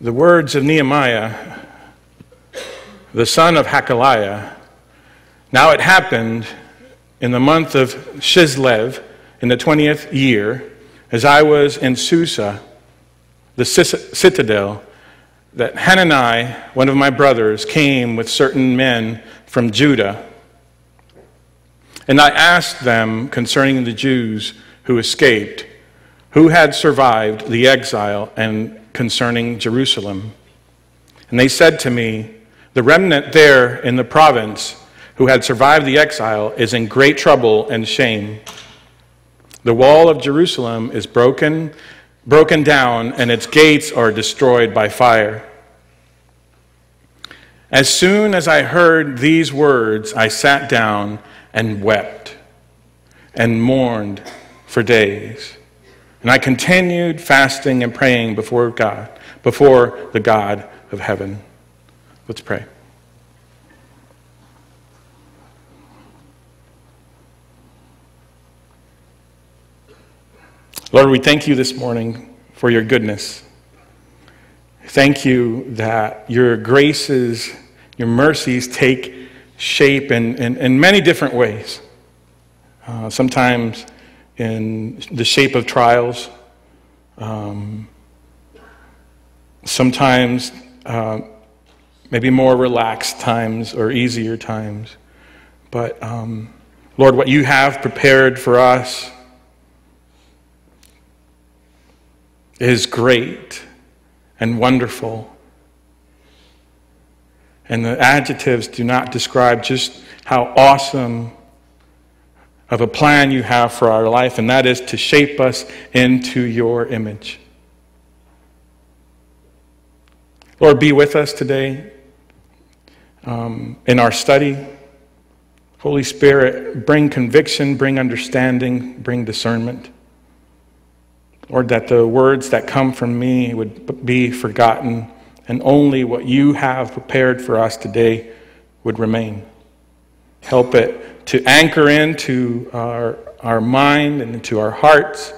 the words of Nehemiah, the son of Hacaliah. Now it happened in the month of Chislev, in the 20th year, as I was in Susa, the citadel, that Hanani, one of my brothers, came with certain men from Judah. And I asked them concerning the Jews who escaped, who had survived the exile, and concerning Jerusalem. And they said to me, The remnant there in the province who had survived the exile is in great trouble and shame. The wall of Jerusalem is broken, broken down, and its gates are destroyed by fire. As soon as I heard these words, I sat down and wept and mourned for days. And I continued fasting and praying before God, before the God of heaven. Let's pray. Lord, we thank you this morning for your goodness. Thank you that your graces, your mercies take shape in, in, in many different ways. Uh, sometimes in the shape of trials, um, sometimes uh, maybe more relaxed times or easier times. But um, Lord, what you have prepared for us is great and wonderful. And the adjectives do not describe just how awesome of a plan you have for our life, and that is to shape us into your image. Lord, be with us today um, in our study. Holy Spirit, bring conviction, bring understanding, bring discernment. Lord, that the words that come from me would be forgotten and only what you have prepared for us today would remain. Help it to anchor into our, our mind and into our hearts,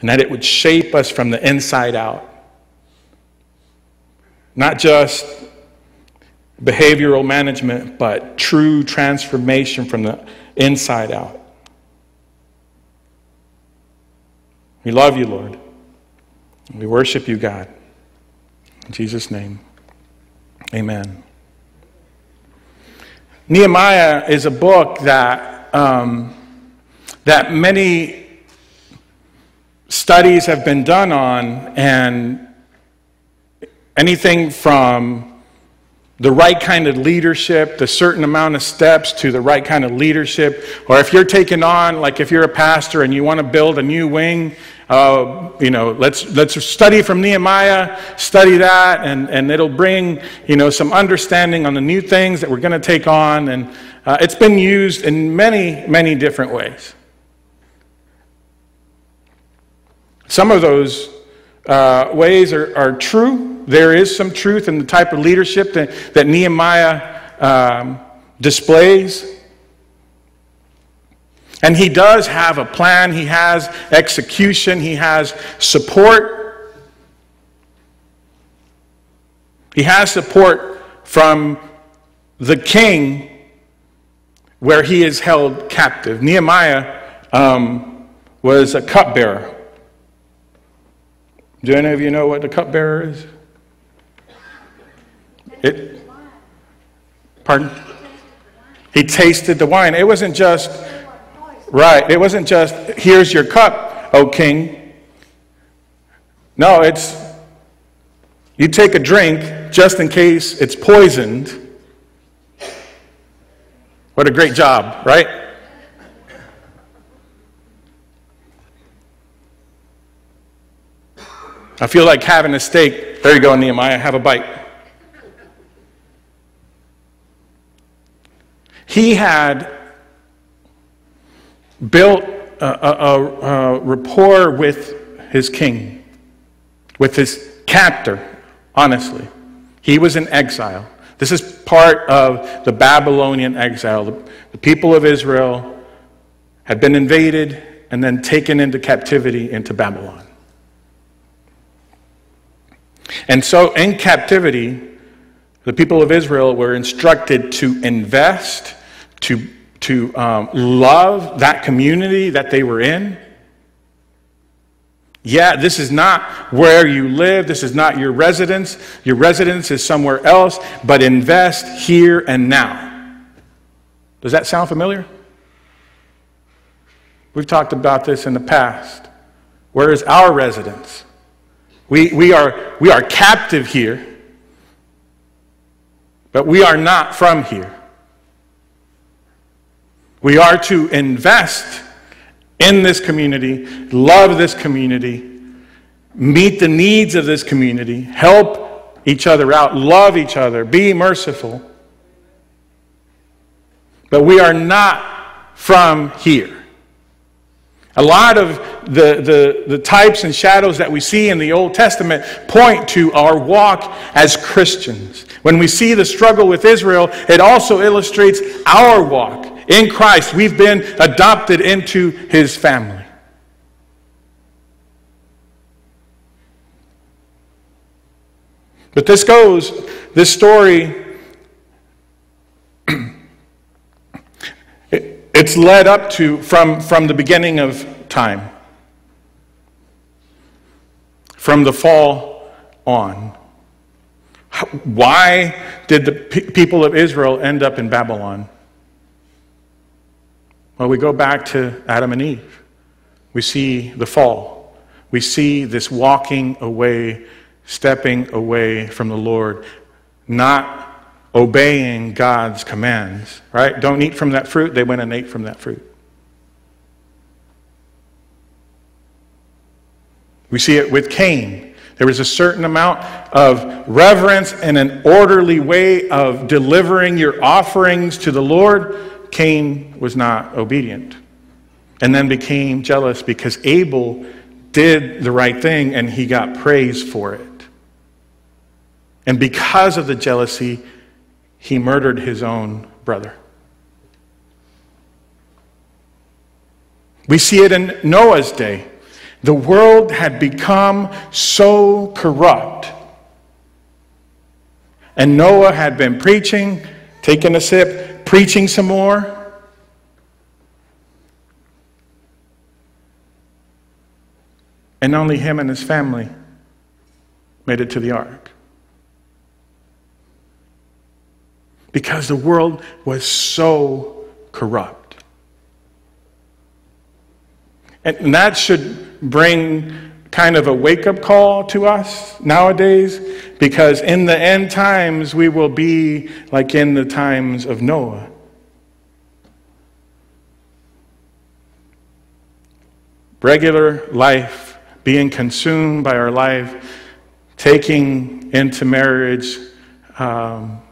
and that it would shape us from the inside out. Not just behavioral management, but true transformation from the inside out. We love you, Lord. We worship you, God. In Jesus' name, amen. Nehemiah is a book that, um, that many studies have been done on, and anything from the right kind of leadership, the certain amount of steps to the right kind of leadership. Or if you're taking on, like if you're a pastor and you want to build a new wing, uh, you know, let's, let's study from Nehemiah, study that, and, and it'll bring, you know, some understanding on the new things that we're going to take on. And uh, it's been used in many, many different ways. Some of those uh, ways are, are true. There is some truth in the type of leadership that, that Nehemiah um, displays. And he does have a plan, he has execution, he has support. He has support from the king where he is held captive. Nehemiah um, was a cupbearer. Do any of you know what the cupbearer is? It, pardon? He tasted the wine. It wasn't just, right, it wasn't just, here's your cup, O king. No, it's, you take a drink just in case it's poisoned. What a great job, right? I feel like having a steak. There you go, Nehemiah, have a bite. He had built a, a, a, rapport with his king, with his captor, honestly. He was in exile. This is part of the Babylonian exile. The, the people of Israel had been invaded and then taken into captivity into Babylon. And so in captivity, the people of Israel were instructed to invest, to, to um, love that community that they were in. Yeah, this is not where you live. This is not your residence. Your residence is somewhere else, but invest here and now. Does that sound familiar? We've talked about this in the past. Where is our residence? We, we, are, we are captive here, but we are not from here. We are to invest in this community, love this community, meet the needs of this community, help each other out, love each other, be merciful. But we are not from here. A lot of the, the, the types and shadows that we see in the Old Testament point to our walk as Christians. When we see the struggle with Israel, it also illustrates our walk in Christ. We've been adopted into his family. But this goes, this story, it's led up to from, from the beginning of time, from the fall on. Why did the people of Israel end up in Babylon? Well, we go back to Adam and Eve. We see the fall. We see this walking away, stepping away from the Lord, not obeying God's commands, right? Don't eat from that fruit. They went and ate from that fruit. We see it with Cain. There was a certain amount of reverence and an orderly way of delivering your offerings to the Lord. Cain was not obedient and then became jealous because Abel did the right thing and he got praise for it. And because of the jealousy, he murdered his own brother. We see it in Noah's day. The world had become so corrupt. And Noah had been preaching, taking a sip, preaching some more. And only him and his family made it to the ark. because the world was so corrupt. And that should bring kind of a wake up call to us nowadays because in the end times we will be like in the times of Noah. Regular life, being consumed by our life, taking into marriage. Um,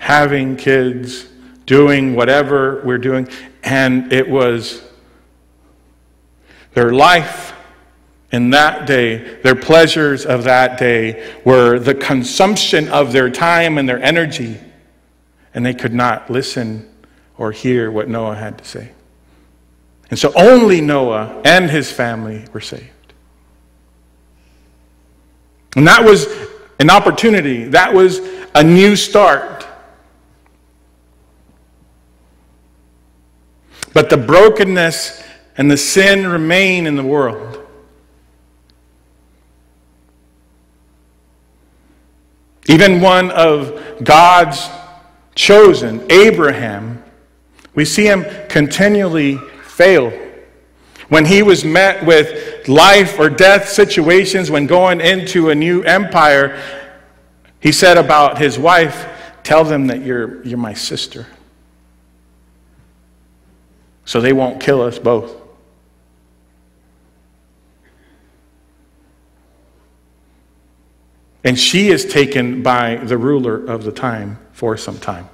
having kids, doing whatever we're doing. And it was their life in that day, their pleasures of that day were the consumption of their time and their energy. And they could not listen or hear what Noah had to say. And so only Noah and his family were saved. And that was an opportunity, that was a new start. But the brokenness and the sin remain in the world. Even one of God's chosen, Abraham, we see him continually fail. When he was met with life or death situations when going into a new empire, he said about his wife, Tell them that you're, you're my sister so they won't kill us both. And she is taken by the ruler of the time for some time.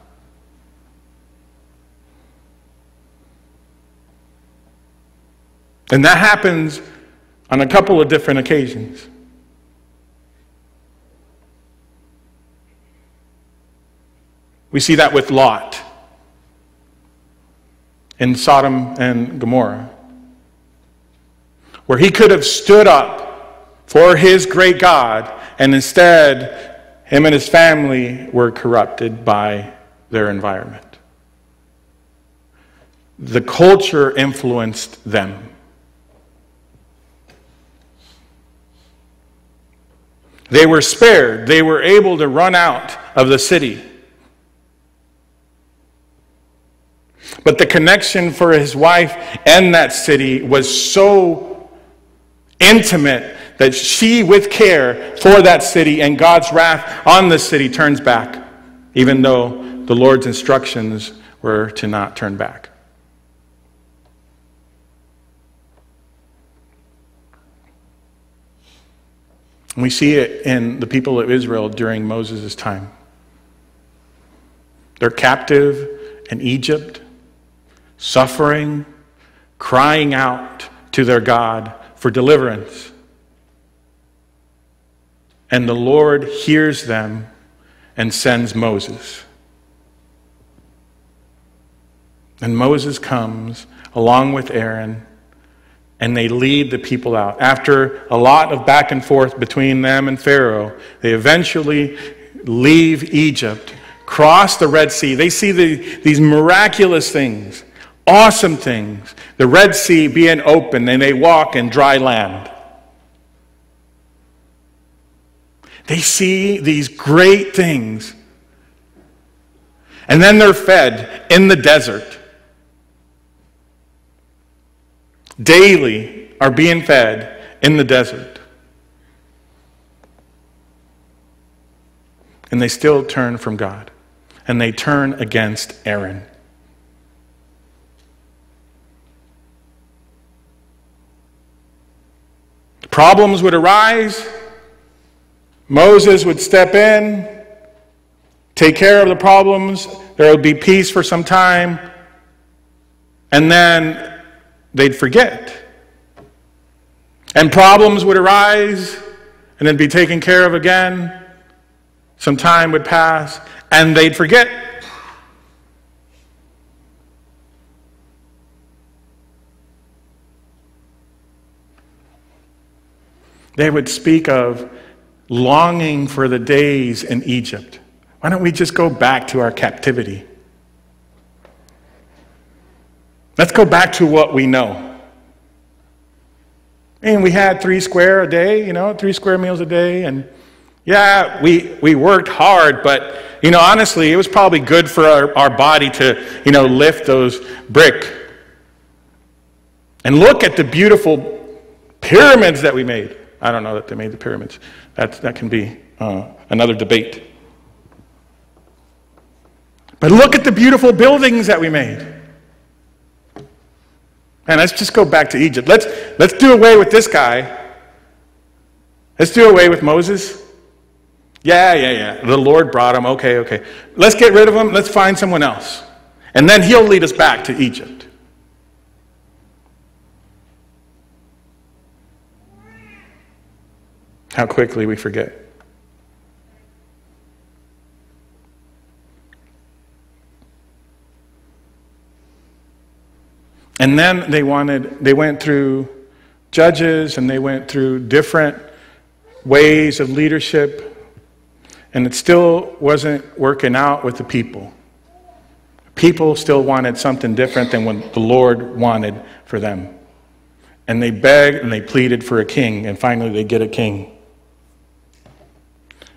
And that happens on a couple of different occasions. We see that with Lot in Sodom and Gomorrah, where he could have stood up for his great God, and instead, him and his family were corrupted by their environment. The culture influenced them. They were spared. They were able to run out of the city. But the connection for his wife and that city was so intimate that she, with care for that city and God's wrath on the city, turns back, even though the Lord's instructions were to not turn back. We see it in the people of Israel during Moses' time. They're captive in Egypt, suffering, crying out to their God for deliverance. And the Lord hears them and sends Moses. And Moses comes along with Aaron and they lead the people out. After a lot of back and forth between them and Pharaoh, they eventually leave Egypt, cross the Red Sea. They see the, these miraculous things, awesome things. The Red Sea being open, and they walk in dry land. They see these great things. And then they're fed in the desert. daily are being fed in the desert. And they still turn from God. And they turn against Aaron. Problems would arise. Moses would step in, take care of the problems. There would be peace for some time. And then they'd forget. And problems would arise and then be taken care of again. Some time would pass and they'd forget. They would speak of longing for the days in Egypt. Why don't we just go back to our captivity? Let's go back to what we know. And we had three square a day, you know, three square meals a day. And yeah, we, we worked hard, but, you know, honestly, it was probably good for our, our body to, you know, lift those brick. And look at the beautiful pyramids that we made. I don't know that they made the pyramids. That, that can be uh, another debate. But look at the beautiful buildings that we made. And let's just go back to Egypt. Let's, let's do away with this guy. Let's do away with Moses. Yeah, yeah, yeah. The Lord brought him. Okay, okay. Let's get rid of him. Let's find someone else. And then he'll lead us back to Egypt. How quickly we forget. And then they wanted, they went through judges and they went through different ways of leadership, and it still wasn't working out with the people. People still wanted something different than what the Lord wanted for them. And they begged and they pleaded for a king, and finally they get a king.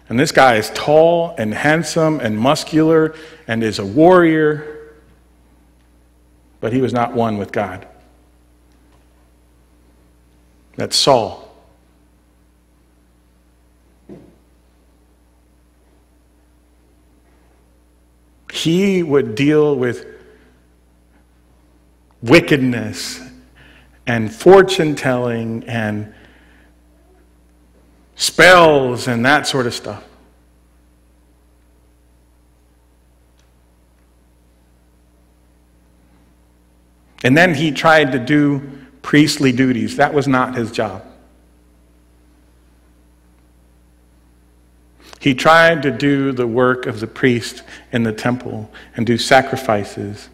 And this guy is tall and handsome and muscular and is a warrior but he was not one with God. That's Saul. He would deal with wickedness and fortune telling and spells and that sort of stuff. And then he tried to do priestly duties. That was not his job. He tried to do the work of the priest in the temple and do sacrifices.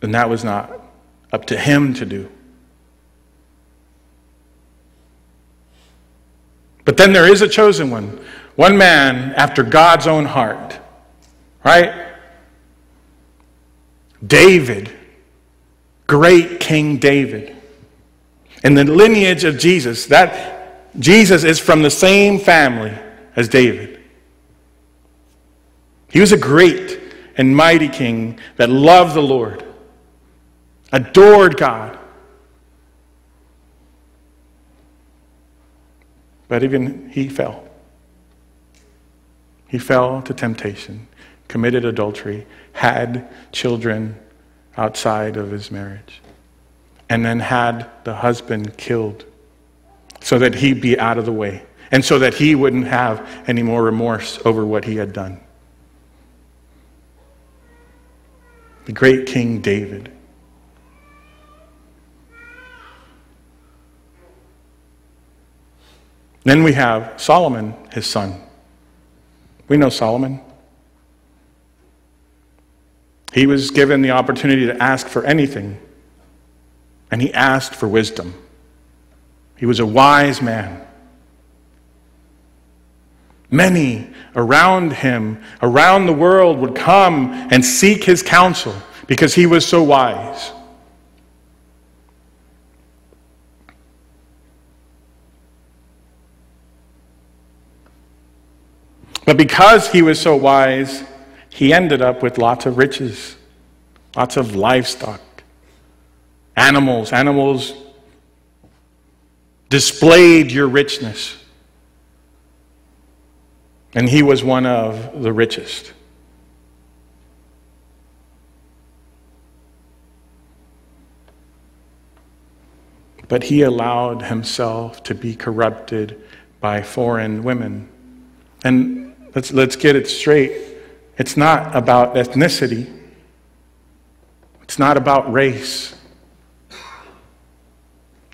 And that was not up to him to do. But then there is a chosen one, one man after God's own heart, right? David, great King David. In the lineage of Jesus, that Jesus is from the same family as David. He was a great and mighty king that loved the Lord, adored God. But even he fell. He fell to temptation, committed adultery, had children outside of his marriage, and then had the husband killed so that he'd be out of the way and so that he wouldn't have any more remorse over what he had done. The great King David. Then we have Solomon, his son. We know Solomon. He was given the opportunity to ask for anything, and he asked for wisdom. He was a wise man. Many around him, around the world, would come and seek his counsel because he was so wise. But because he was so wise, he ended up with lots of riches, lots of livestock, animals. Animals displayed your richness. And he was one of the richest. But he allowed himself to be corrupted by foreign women. And let's, let's get it straight. It's not about ethnicity, it's not about race,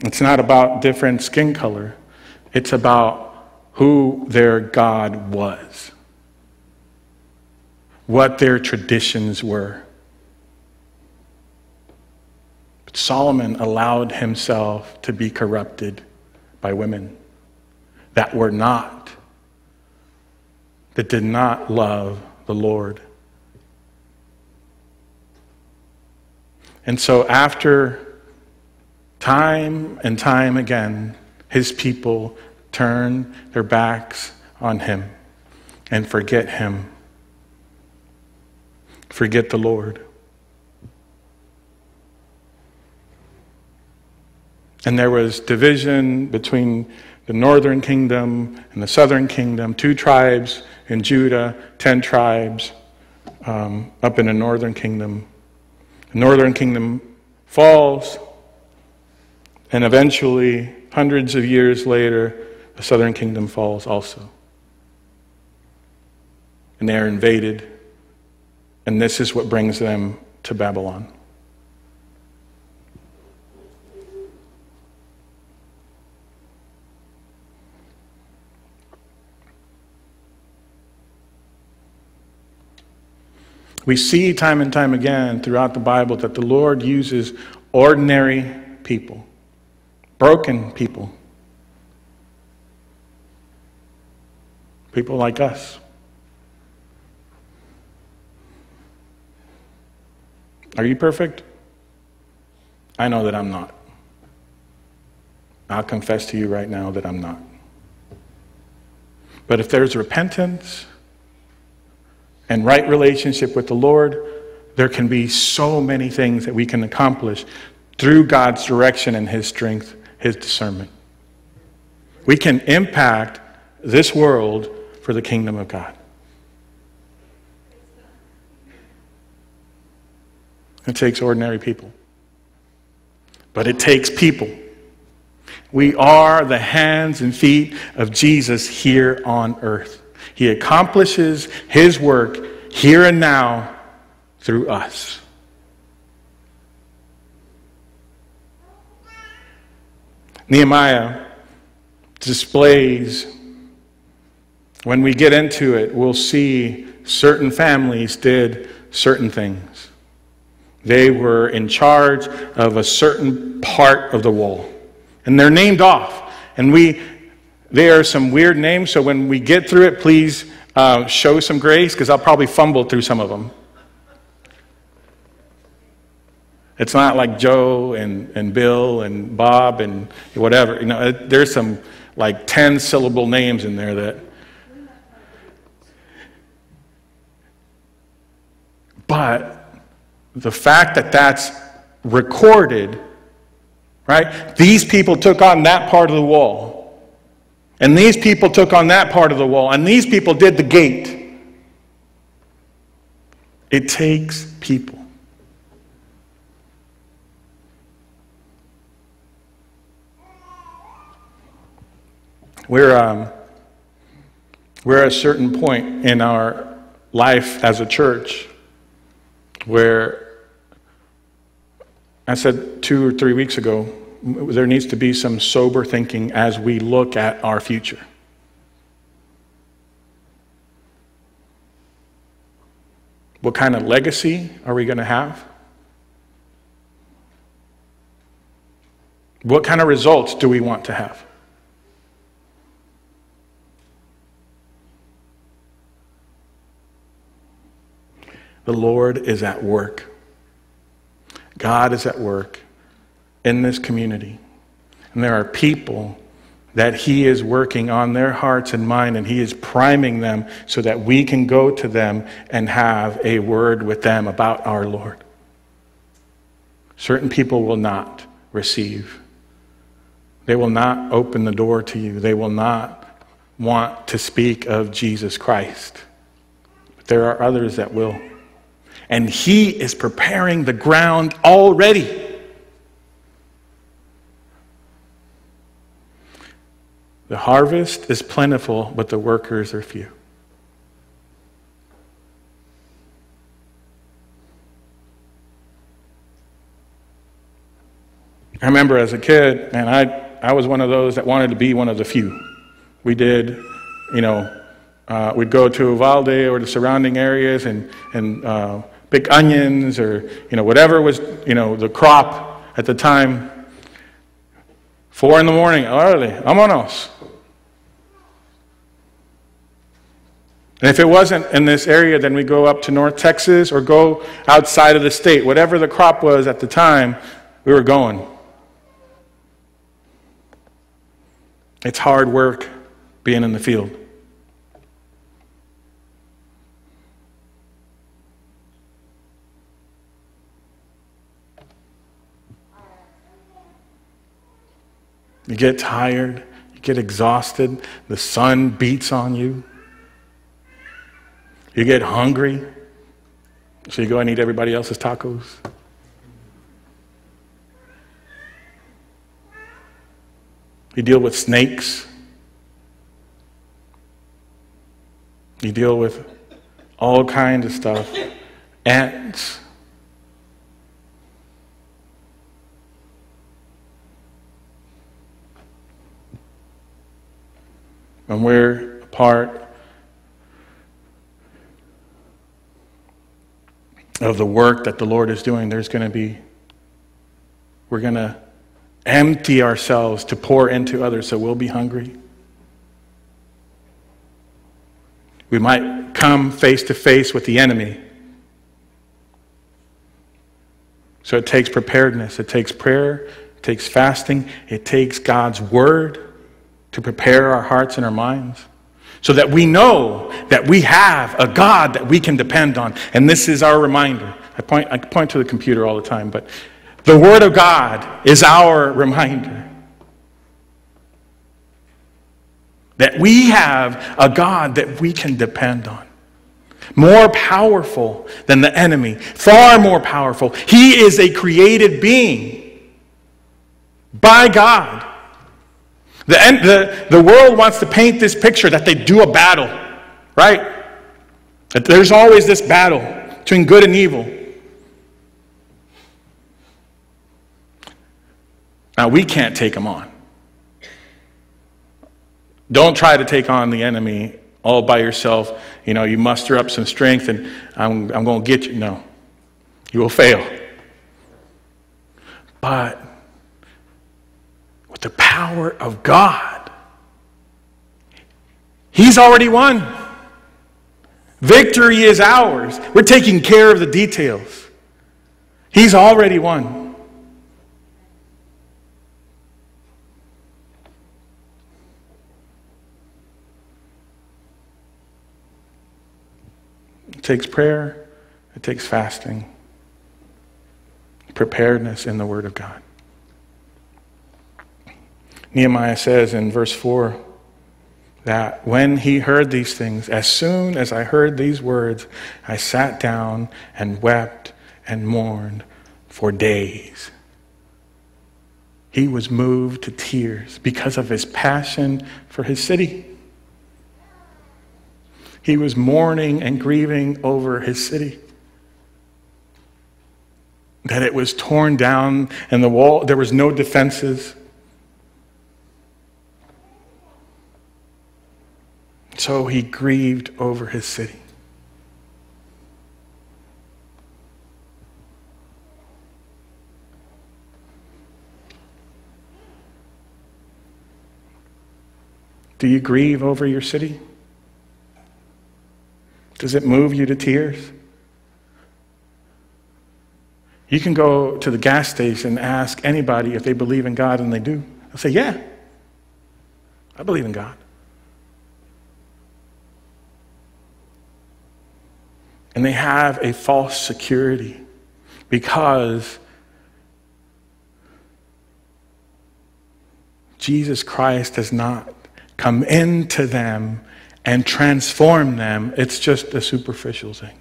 it's not about different skin color. It's about who their God was, what their traditions were. But Solomon allowed himself to be corrupted by women that were not, that did not love the Lord. And so, after time and time again, his people turn their backs on him and forget him. Forget the Lord. And there was division between the northern kingdom and the southern kingdom, two tribes in Judah, ten tribes um, up in the northern kingdom. The northern kingdom falls, and eventually, hundreds of years later, the southern kingdom falls also. And they are invaded, and this is what brings them to Babylon. We see time and time again throughout the Bible that the Lord uses ordinary people, broken people, people like us. Are you perfect? I know that I'm not. I'll confess to you right now that I'm not. But if there's repentance and right relationship with the Lord, there can be so many things that we can accomplish through God's direction and His strength, His discernment. We can impact this world for the kingdom of God. It takes ordinary people. But it takes people. We are the hands and feet of Jesus here on earth. He accomplishes his work here and now through us. Nehemiah displays when we get into it, we'll see certain families did certain things. They were in charge of a certain part of the wall. And they're named off. And we, they are some weird names, so when we get through it, please uh, show some grace because I'll probably fumble through some of them. It's not like Joe and, and Bill and Bob and whatever. You know, there's some like 10 syllable names in there that. But the fact that that's recorded, right? These people took on that part of the wall. And these people took on that part of the wall. And these people did the gate. It takes people. We're, um, we're at a certain point in our life as a church where I said two or three weeks ago, there needs to be some sober thinking as we look at our future. What kind of legacy are we going to have? What kind of results do we want to have? The Lord is at work. God is at work in this community. And there are people that He is working on their hearts and mind, and He is priming them so that we can go to them and have a word with them about our Lord. Certain people will not receive, they will not open the door to you, they will not want to speak of Jesus Christ. But there are others that will. And He is preparing the ground already. The harvest is plentiful, but the workers are few. I remember as a kid, and I, I was one of those that wanted to be one of the few. We did, you know, uh, we'd go to Uvalde or the surrounding areas and, and uh, pick onions or, you know, whatever was, you know, the crop at the time. Four in the morning, early, vámonos. And if it wasn't in this area, then we go up to North Texas or go outside of the state. Whatever the crop was at the time, we were going. It's hard work being in the field. You get tired, you get exhausted, the sun beats on you. You get hungry, so you go and eat everybody else's tacos. You deal with snakes. You deal with all kinds of stuff. Ants. When we're apart of the work that the Lord is doing, there's going to be, we're going to empty ourselves to pour into others so we'll be hungry. We might come face to face with the enemy. So it takes preparedness, it takes prayer, it takes fasting, it takes God's word to prepare our hearts and our minds so that we know that we have a God that we can depend on. And this is our reminder. I point, I point to the computer all the time, but the Word of God is our reminder that we have a God that we can depend on. More powerful than the enemy, far more powerful. He is a created being by God. The, the, the world wants to paint this picture that they do a battle, right? That there's always this battle between good and evil. Now, we can't take them on. Don't try to take on the enemy all by yourself. You know, you muster up some strength and I'm, I'm going to get you. No, you will fail. But the power of God, He's already won. Victory is ours. We're taking care of the details. He's already won. It takes prayer, it takes fasting, preparedness in the Word of God. Nehemiah says in verse 4 that when he heard these things, as soon as I heard these words, I sat down and wept and mourned for days. He was moved to tears because of his passion for his city. He was mourning and grieving over his city. That it was torn down and the wall, there was no defenses. So he grieved over his city. Do you grieve over your city? Does it move you to tears? You can go to the gas station and ask anybody if they believe in God, and they do. They'll say, Yeah, I believe in God. And they have a false security because Jesus Christ has not come into them and transform them. It's just a superficial thing.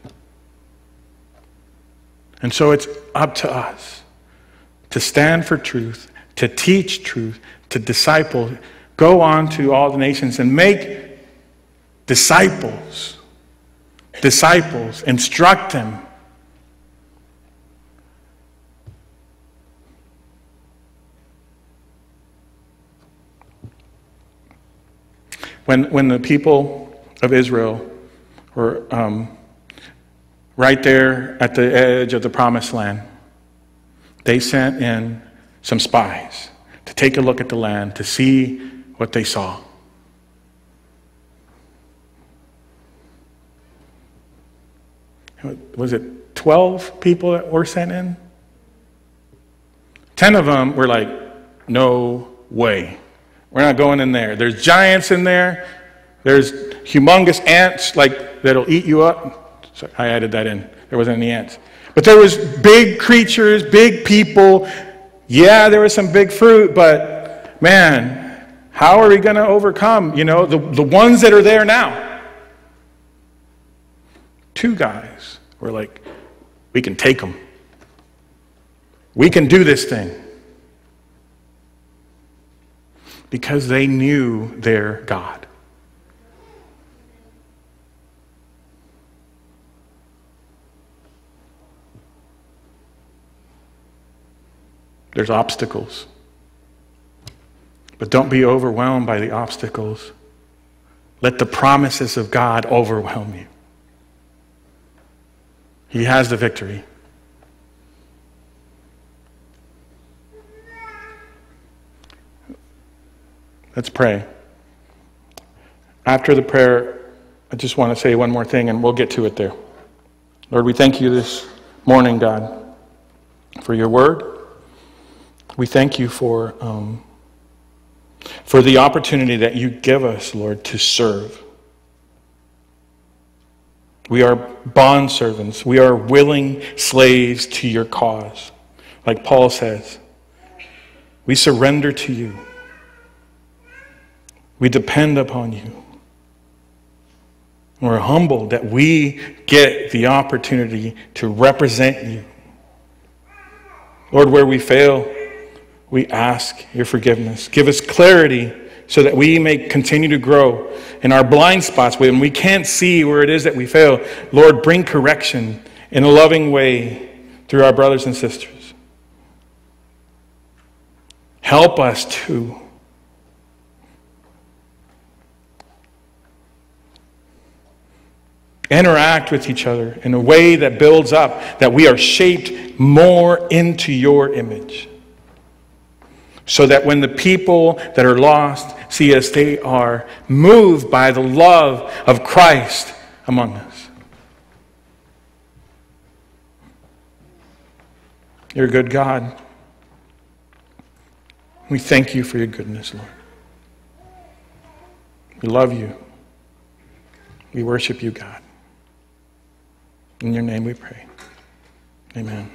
And so it's up to us to stand for truth, to teach truth, to disciple, go on to all the nations and make disciples disciples, instruct them. When, when the people of Israel were um, right there at the edge of the promised land, they sent in some spies to take a look at the land to see what they saw. Was it 12 people that were sent in? 10 of them were like, no way. We're not going in there. There's giants in there. There's humongous ants like that'll eat you up. So I added that in. There wasn't any ants. But there was big creatures, big people. Yeah, there was some big fruit, but man, how are we going to overcome, you know, the, the ones that are there now? Two guys were like, we can take them. We can do this thing. Because they knew their God. There's obstacles. But don't be overwhelmed by the obstacles. Let the promises of God overwhelm you. He has the victory. Let's pray. After the prayer, I just want to say one more thing and we'll get to it there. Lord, we thank you this morning, God, for your word. We thank you for, um, for the opportunity that you give us, Lord, to serve. We are bond servants. We are willing slaves to your cause. Like Paul says, we surrender to you. We depend upon you. We're humbled that we get the opportunity to represent you. Lord, where we fail, we ask your forgiveness. Give us clarity so that we may continue to grow in our blind spots when we can't see where it is that we fail. Lord, bring correction in a loving way through our brothers and sisters. Help us to interact with each other in a way that builds up, that we are shaped more into your image. So that when the people that are lost see us, they are moved by the love of Christ among us. You're a good God. We thank you for your goodness, Lord. We love you. We worship you, God. In your name we pray. Amen.